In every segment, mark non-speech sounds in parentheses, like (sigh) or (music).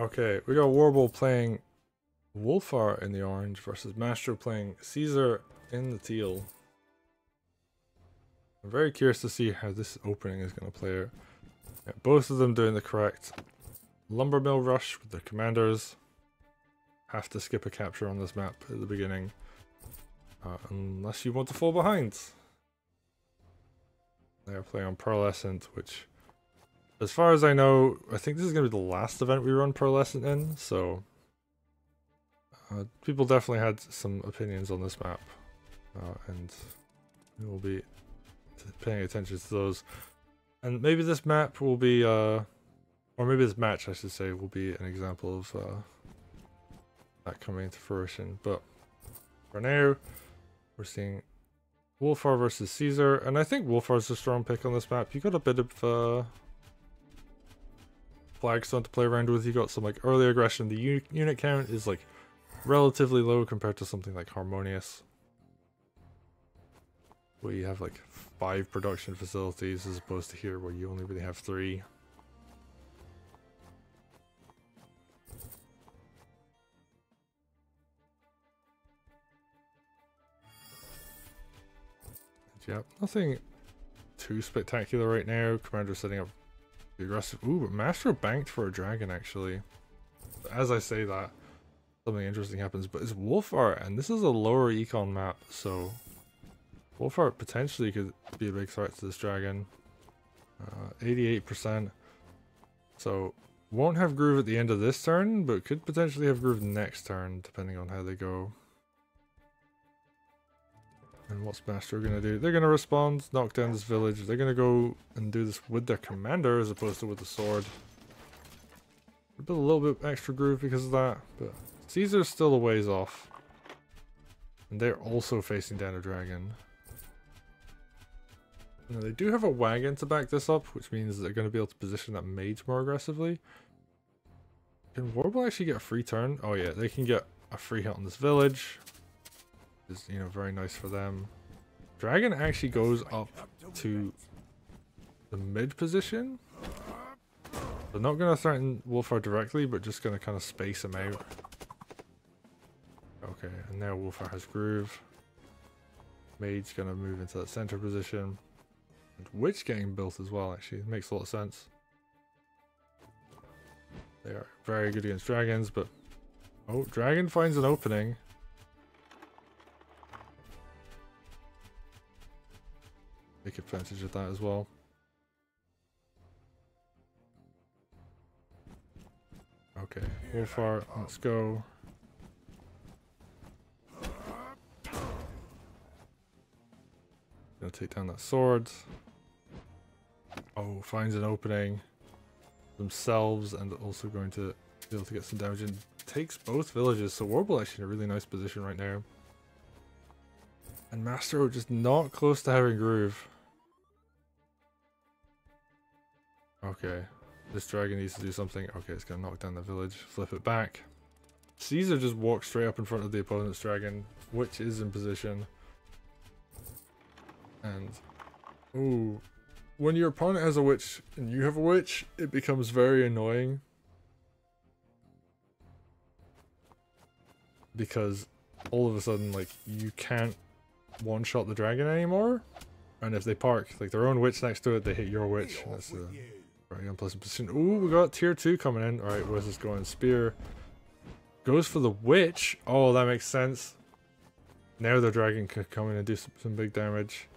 Okay, we got Warble playing Wulfar in the orange versus Mastro playing Caesar in the teal. I'm very curious to see how this opening is going to play out. Yeah, both of them doing the correct lumber mill rush with their commanders. Have to skip a capture on this map at the beginning. Uh, unless you want to fall behind. They're playing on Pearlescent, which, as far as I know, I think this is going to be the last event we run Pearlescent in, so... Uh, people definitely had some opinions on this map, uh, and we will be paying attention to those. And maybe this map will be, uh, or maybe this match, I should say, will be an example of uh, that coming into fruition. But for now, we're seeing Wulfar versus Caesar, and I think Wulfar's a strong pick on this map. You got a bit of uh, flagstone to play around with. You got some like early aggression. The unit count is like relatively low compared to something like Harmonious, where you have like five production facilities as opposed to here where you only really have three. Yep, nothing too spectacular right now. Commander setting up aggressive. Ooh, but Mastro banked for a dragon actually. As I say that, something interesting happens. But it's Wulfar, and this is a lower econ map, so Wulfar potentially could be a big threat to this dragon. 88%. Uh, so won't have Groove at the end of this turn, but could potentially have Groove next turn, depending on how they go. And what's Mastro gonna do? They're gonna respond, knock down this village. They're gonna go and do this with their commander as opposed to with the sword. A bit a little bit extra groove because of that, but Caesar's still a ways off. And they're also facing down a dragon. Now they do have a wagon to back this up, which means they're going to be able to position that mage more aggressively. Can Warble actually get a free turn? Oh yeah, they can get a free hit on this village. Is you know very nice for them. Dragon actually goes up to the mid position. They're not going to threaten Wulfar directly, but just going to kind of space him out. Okay, and now Wulfar has Groove. Mage's going to move into that center position. And Witch getting built as well, actually. It makes a lot of sense. They are very good against dragons, but... Oh, dragon finds an opening. Take advantage of that as well. Okay, Wulfar, let's go. Gonna take down that sword. Oh, finds an opening themselves and also going to be able to get some damage and takes both villages. So Warble actually in a really nice position right now. And Mastro just not close to having Groove. Okay. This dragon needs to do something. Okay, it's gonna knock down the village. Flip it back. Caesar just walks straight up in front of the opponent's dragon, which is in position. And, ooh, when your opponent has a witch and you have a witch, it becomes very annoying. Because all of a sudden, like, you can't one-shot the dragon anymore. And if they park, like, their own witch next to it, they hit your witch. That's a very unpleasant position. Ooh, we got tier 2 coming in. Alright, where's this going? Spear. Goes for the witch. Oh, that makes sense. Now the dragon can come in and do some, some big damage.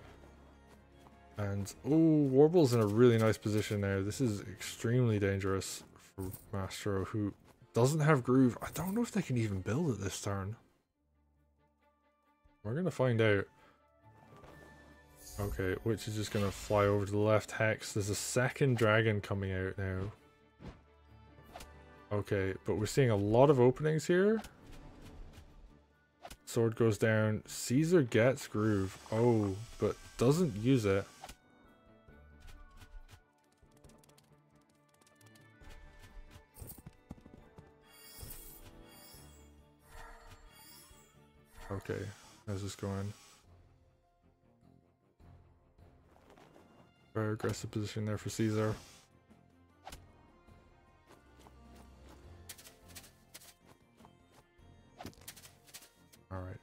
And, oh, Warble's in a really nice position now. This is extremely dangerous for Mastro, who doesn't have Groove. I don't know if they can even build it this turn. We're going to find out. Okay, witch is just to fly over to the left hex. There's a second dragon coming out now. Okay, but we're seeing a lot of openings here. Sword goes down. Caesar gets Groove. Oh, but doesn't use it. Okay, how's this going? Very aggressive position there for Caesar. Alright.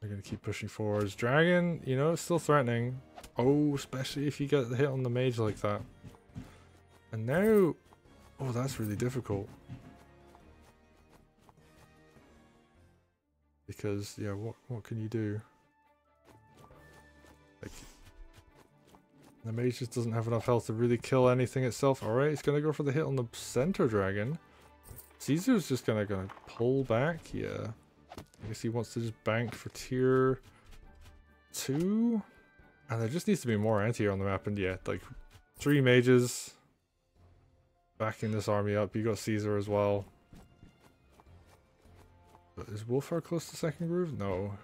They're gonna keep pushing forwards. Dragon, you know, still threatening. Oh, especially if you get hit on the mage like that. And now... Oh, that's really difficult. Because, yeah, what, what can you do? Like, the mage just doesn't have enough health to really kill anything itself. Alright, it's gonna go for the hit on the center dragon. Caesar's just gonna, gonna pull back, yeah. I guess he wants to just bank for tier 2? And there just needs to be more anti on the map, and yeah, like, three mages backing this army up. You got Caesar as well. Is Wulfar close to second groove? No.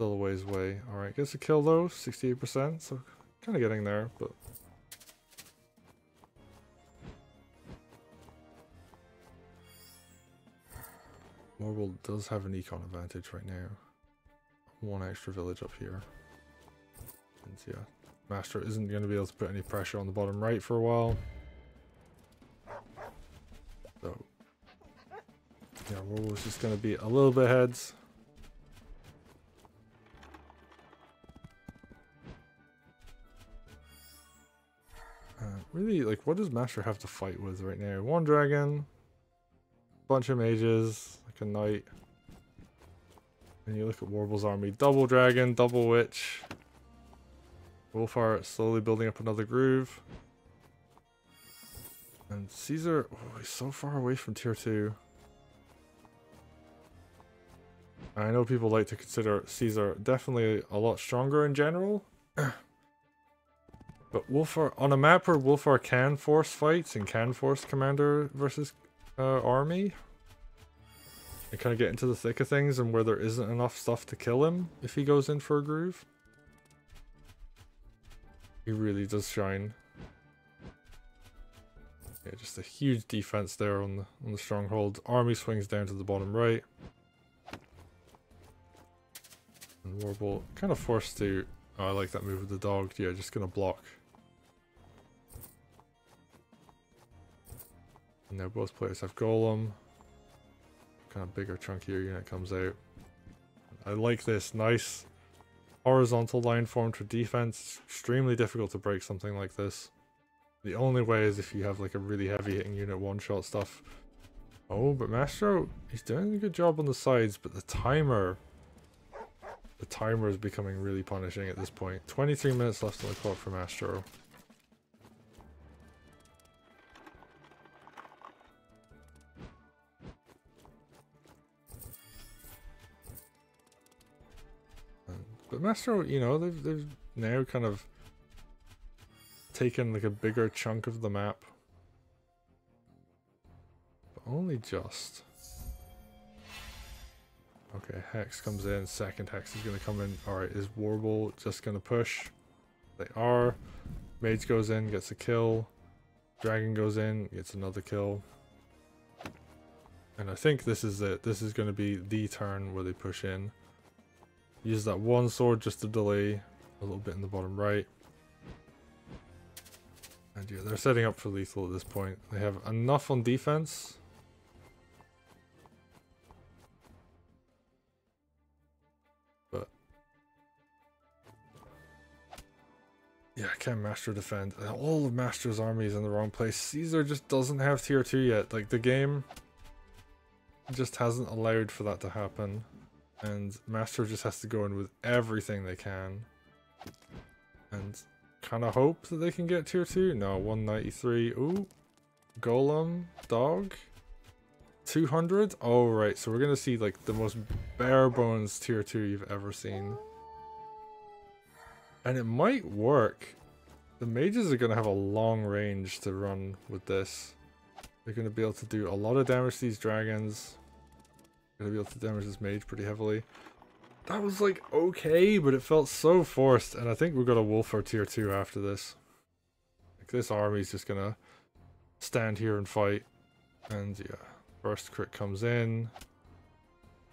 A ways away. Alright, gets a kill though, 68%, so kind of getting there, but... Morgul does have an econ advantage right now. One extra village up here. And yeah, Mastro isn't going to be able to put any pressure on the bottom right for a while. So, yeah, Morgul's just going to be a little bit heads. Really, like, what does Mastro have to fight with right now? One dragon, bunch of mages, like a knight. And you look at Warble's army, double dragon, double witch. Wulfar slowly building up another groove. And Caesar, oh, he's so far away from tier 2. I know people like to consider Caesar definitely a lot stronger in general. (clears throat) but Wulfar, on a map where Wulfar can force fights and can force commander versus uh, army, and kind of get into the thick of things and where there isn't enough stuff to kill him if he goes in for a groove. He really does shine. Yeah, just a huge defense there on the on the stronghold. Army swings down to the bottom right. And Warble kind of forced to oh, I like that move with the dog. Yeah, just gonna block. And now both players have Golem kind of bigger, chunkier unit comes out. I like this. Nice horizontal line formed for defense. Extremely difficult to break something like this. The only way is if you have like a really heavy hitting unit one-shot stuff. Oh, but Mastro, he's doing a good job on the sides, but the timer... The timer is becoming really punishing at this point. 23 minutes left on the clock for Mastro. But Mastro, you know, they've, they've now kind of taken like a bigger chunk of the map. But only just. Okay, Hex comes in, second Hex is to come in. Alright, is Warble just to push? They are. Mage goes in, gets a kill. Dragon goes in, gets another kill. And I think this is it. This is going to be the turn where they push in. Use that one sword just to delay a little bit in the bottom right. And yeah, they're setting up for lethal at this point. They have enough on defense. But... Yeah, can't Mastro defend. All of Mastro's army is in the wrong place. Caesar just doesn't have tier 2 yet. Like, the game just hasn't allowed for that to happen. And Mastro just has to go in with everything they can. And kind of hope that they can get tier 2. No, 193. Ooh. Golem. Dog. 200? Oh, right. So we're going to see like the most bare bones tier 2 you've ever seen. And it might work. The mages are going to have a long range to run with this. They're going to be able to do a lot of damage to these dragons. Gonna be able to damage this mage pretty heavily. That was like okay, but it felt so forced. And I think we've got a wolf for tier 2 after this. Like this army's just gonna stand here and fight. And yeah, first crit comes in.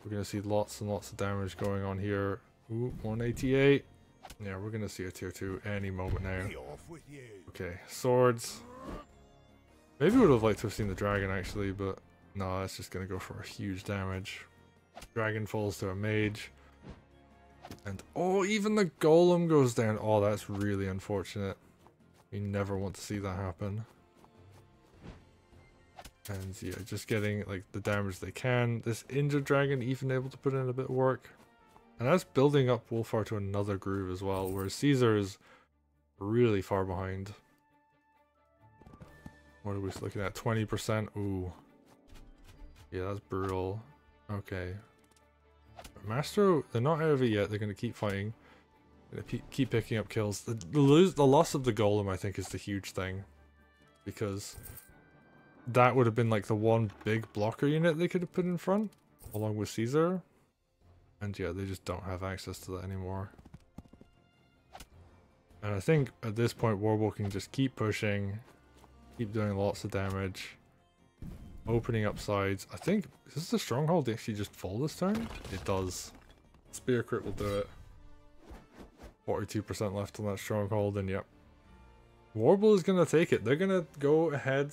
We're gonna see lots and lots of damage going on here. Ooh, 188. Yeah, we're gonna see a tier 2 any moment now. Okay, swords. Maybe we would have liked to have seen the dragon actually, but No, that's just gonna go for a huge damage. Dragon falls to a mage. And oh, even the golem goes down. Oh, that's really unfortunate. You never want to see that happen. And yeah, just getting like the damage they can. This injured dragon even able to put in a bit of work. And that's building up Wulfar to another groove as well, whereas Caesar is really far behind. What are we looking at? 20%? Ooh. Yeah, that's brutal. Okay. Mastro, they're not over yet. They're going to keep fighting. Gonna keep picking up kills. The, the, lose, the loss of the golem, I think, is the huge thing. Because that would have been like the one big blocker unit they could have put in front, along with Caesar. And yeah, they just don't have access to that anymore. And I think at this point, Warble can just keep pushing, keep doing lots of damage, opening up sides. I think, does the Stronghold actually just fall this turn? It does. Spear Crit will do it. 42% left on that Stronghold, and yep. Warble is going to take it. They're going to go ahead,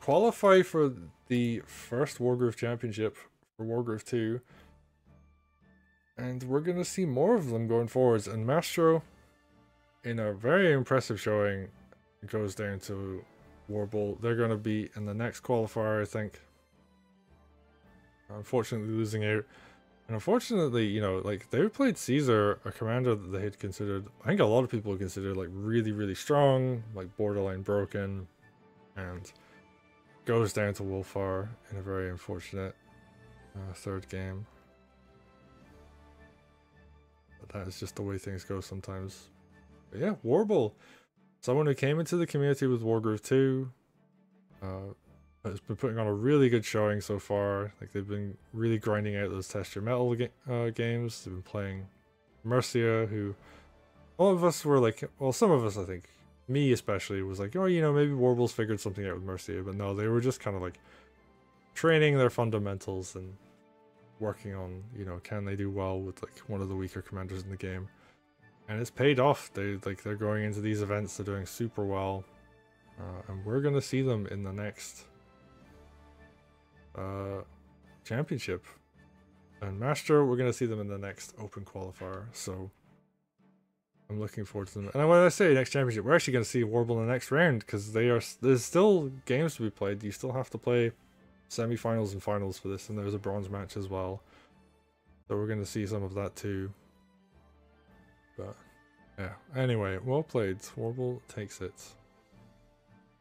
qualify for the first Wargroove Championship for Wargroove 2. And we're going to see more of them going forwards. And Mastro, in a very impressive showing, goes down to Warble. They're going to be in the next qualifier, I think. Unfortunately, losing out. And unfortunately, you know, like they played Caesar, a commander that they had considered, I think a lot of people considered like really, really strong, like borderline broken, and goes down to Wulfar in a very unfortunate uh, third game. But that is just the way things go sometimes. But yeah, Warble, someone who came into the community with Wargroove 2, uh, has been putting on a really good showing so far. Like they've been really grinding out those test your metal ga uh, games. They've been playing Mercia, who all of us were like, well, some of us, I think, me especially, was like, oh, you know, maybe Warble's figured something out with Mercia, but no, they were just kind of like training their fundamentals and working on, you know, can they do well with like one of the weaker commanders in the game. And it's paid off. They like they're going into these events, they're doing super well. Uh, and we're gonna see them in the next uh, championship. And Mastro, we're going to see them in the next open qualifier. So I'm looking forward to them. And when I say next championship, we're actually going to see Warble in the next round because they are there's still games to be played. You still have to play semi-finals and finals for this, and there's a bronze match as well. So we're going to see some of that too. But yeah, anyway, well played. Warble takes it.